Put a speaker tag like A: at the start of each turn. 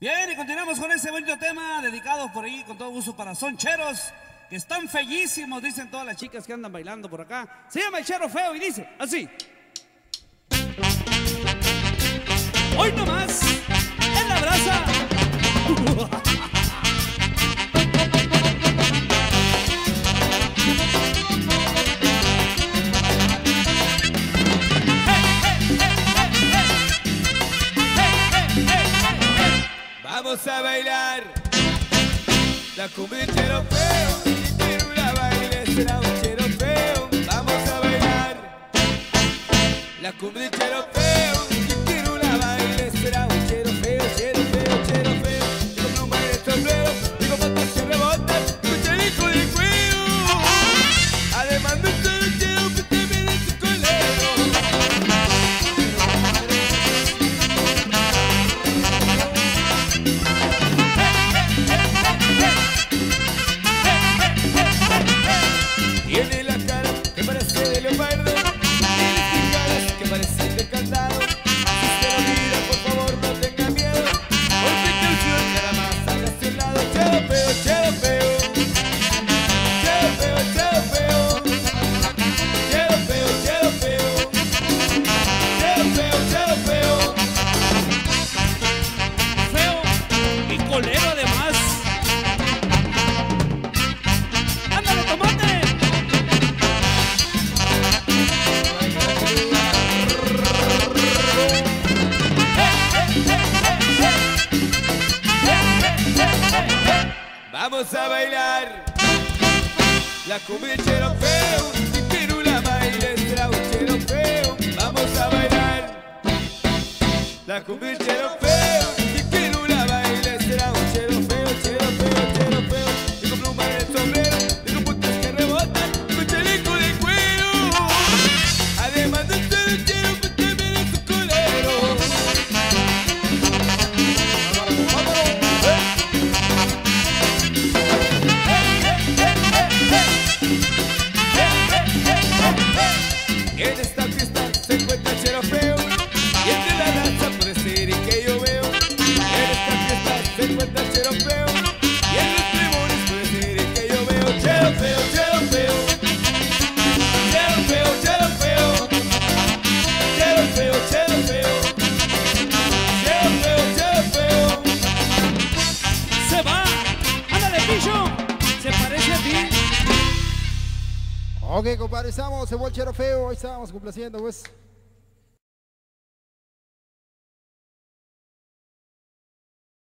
A: Bien, y continuamos con este bonito tema dedicado por ahí con todo gusto para soncheros, que están fellísimos, dicen todas las chicas que andan bailando por acá. Se llama el chero feo y dice así. Hoy nomás, en la brasa.
B: Vamos a bailar la cumbia chero feo. Y quiero la baile será un chero feo. Vamos a bailar la cumbia chero feo. Además.
A: ¡Ándale!
B: Vamos a bailar la cumbia chero feo. Vamos a bailar la cumbia feo,
C: Ok, compadre, estamos, el chero feo, ahí estábamos complaciendo, pues.